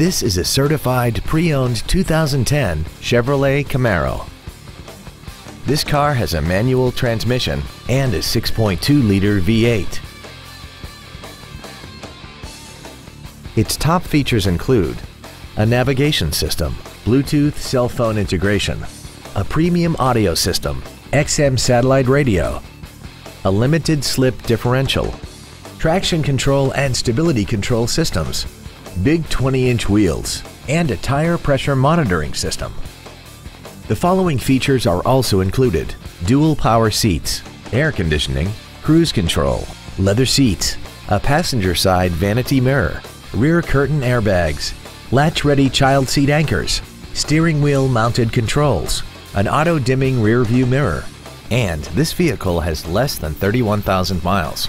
This is a certified pre-owned 2010 Chevrolet Camaro. This car has a manual transmission and a 6.2-liter V8. Its top features include a navigation system, Bluetooth cell phone integration, a premium audio system, XM satellite radio, a limited slip differential, traction control and stability control systems, big 20-inch wheels, and a tire pressure monitoring system. The following features are also included. Dual power seats, air conditioning, cruise control, leather seats, a passenger side vanity mirror, rear curtain airbags, latch-ready child seat anchors, steering wheel mounted controls, an auto-dimming rear view mirror, and this vehicle has less than 31,000 miles.